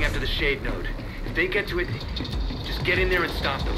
Going after the Shade node. If they get to it, just get in there and stop them.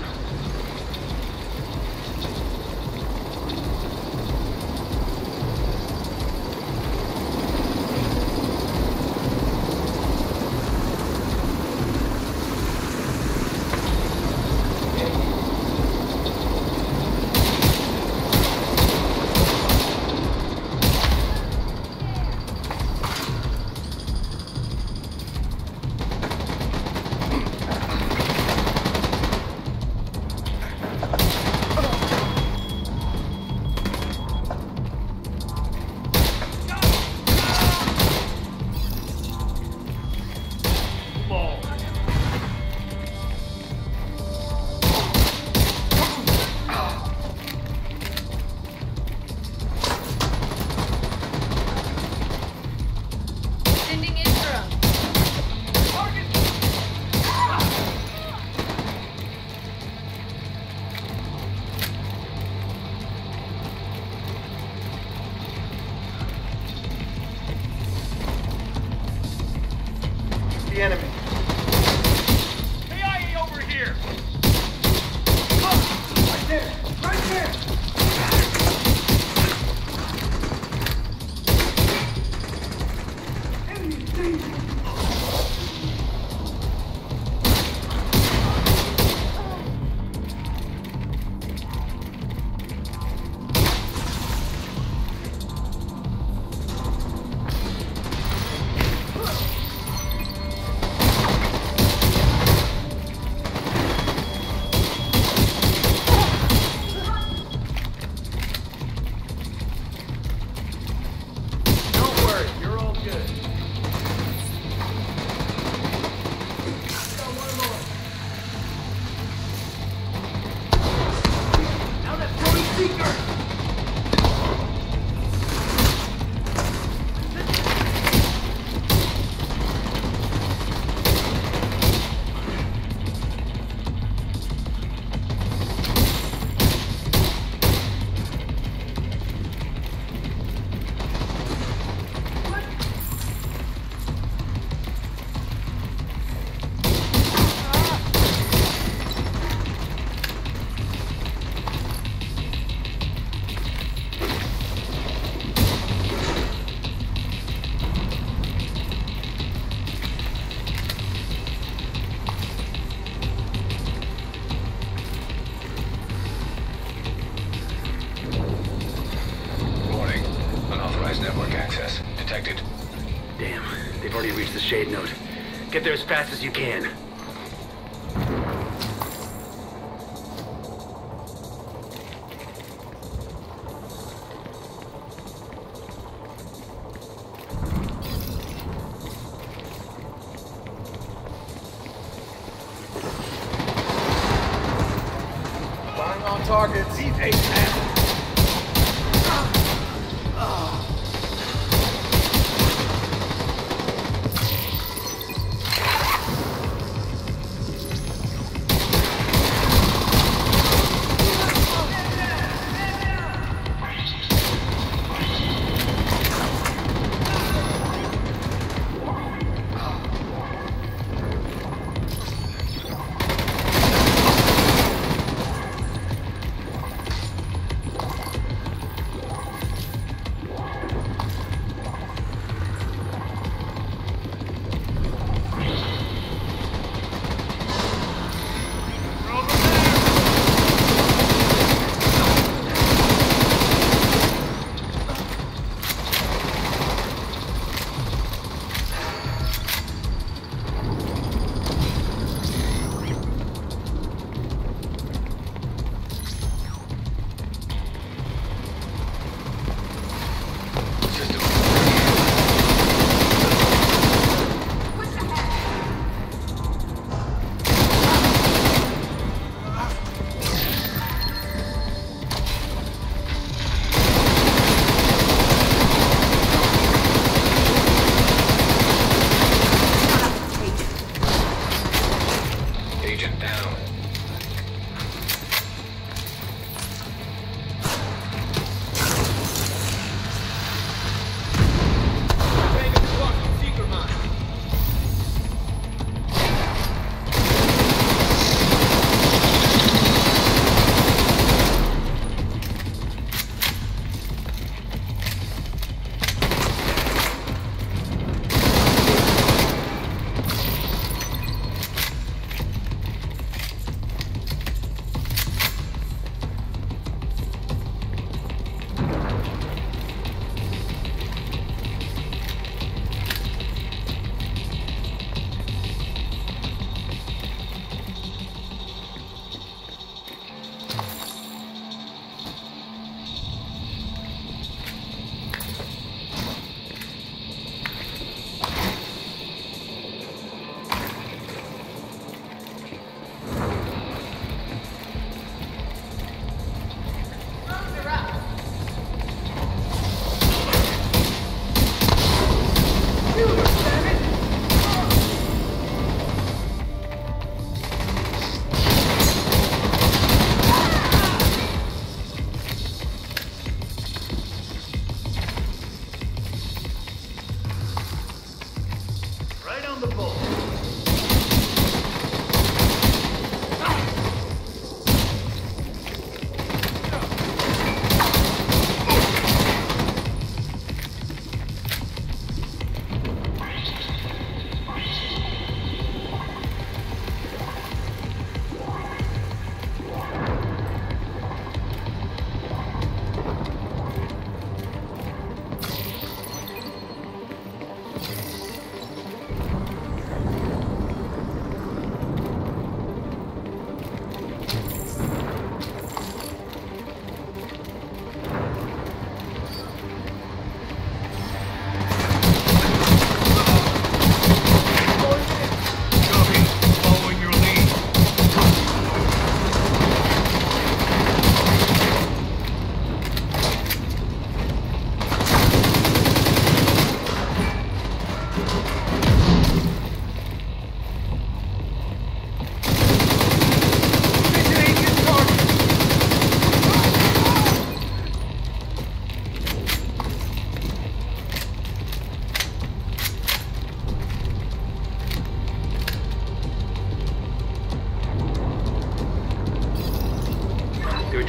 Good. as you can. Buying on target, Z8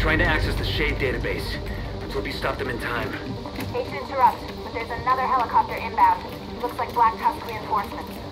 trying to access the Shade database. Let's hope you stopped them in time. Hate to interrupt, but there's another helicopter inbound. Looks like Black Tusk reinforcements.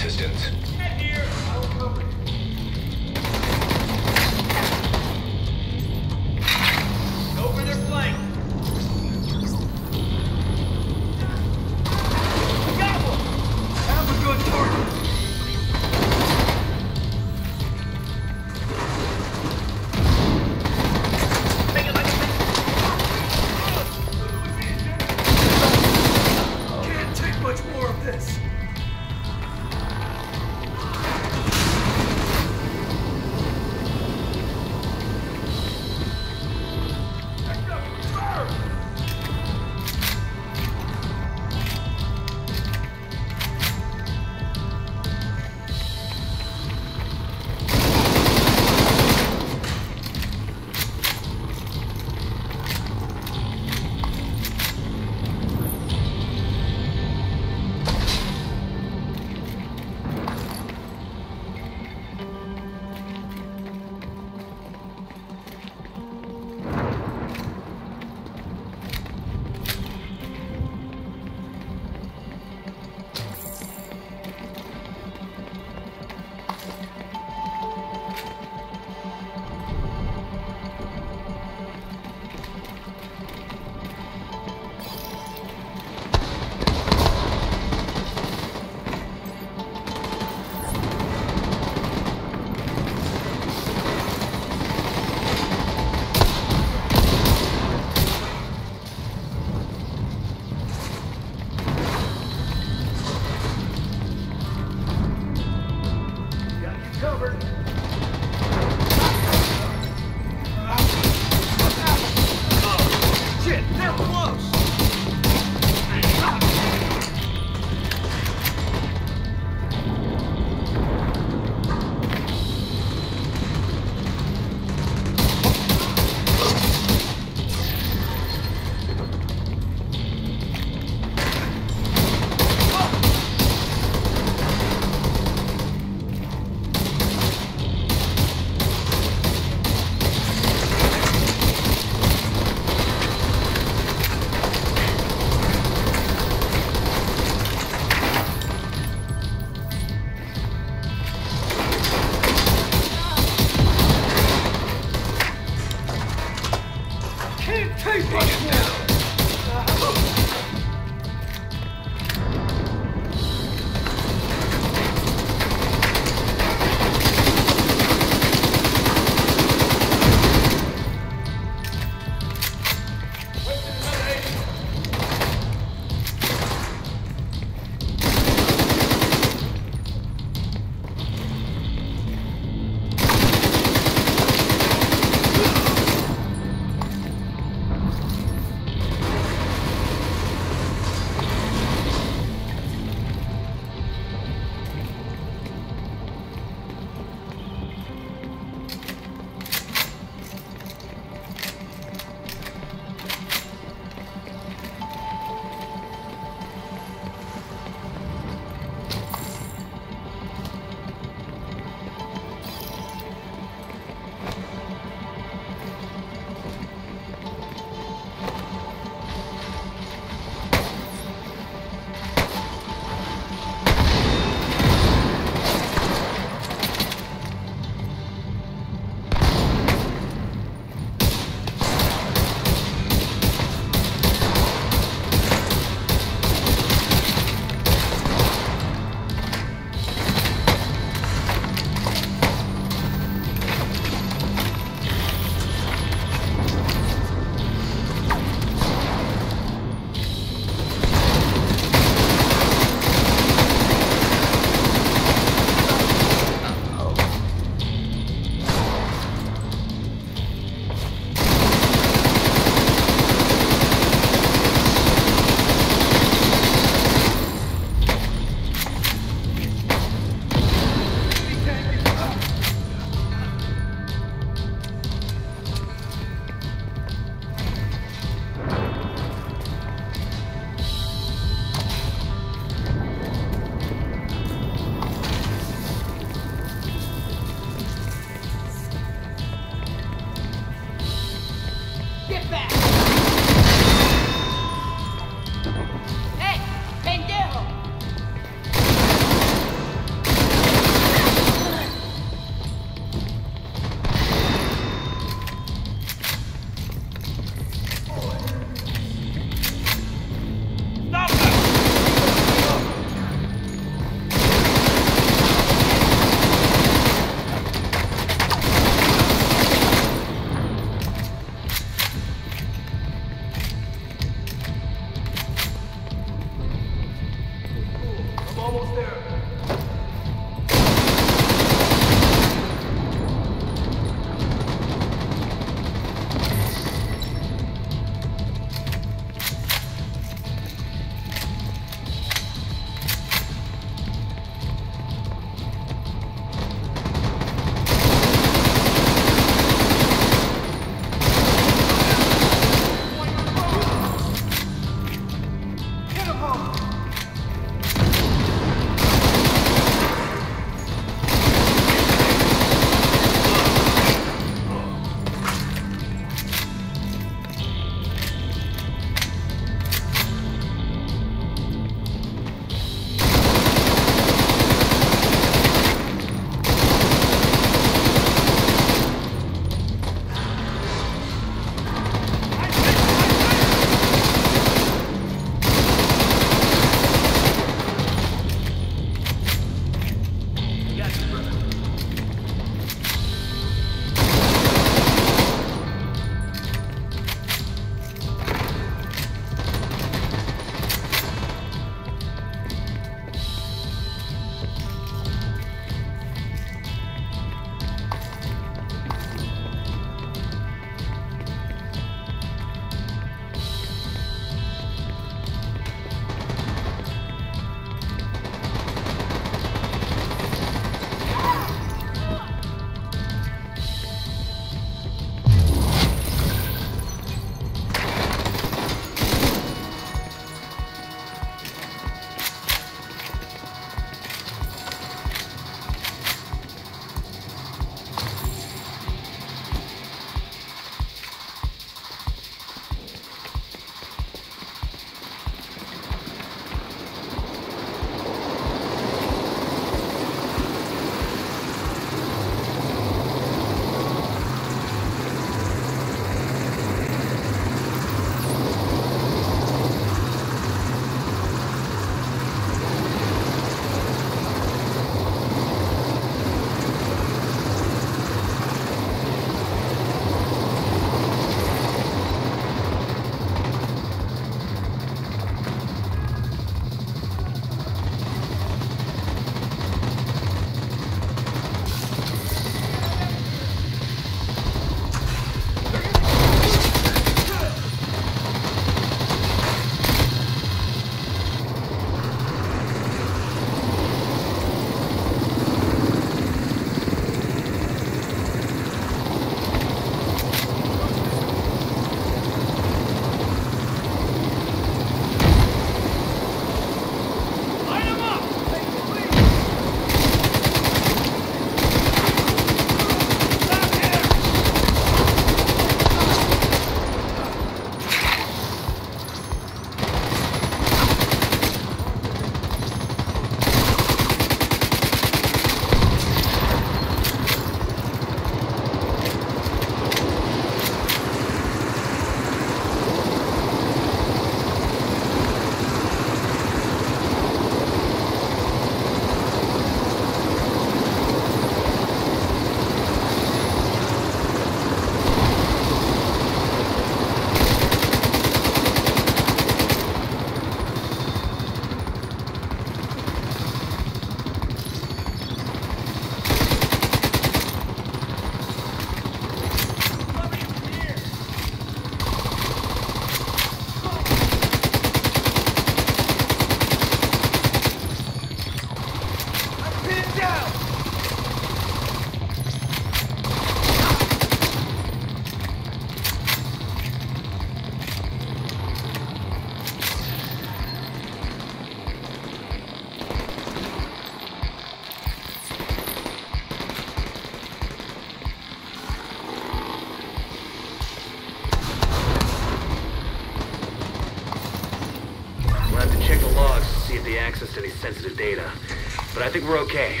But I think we're okay.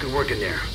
Good work in there.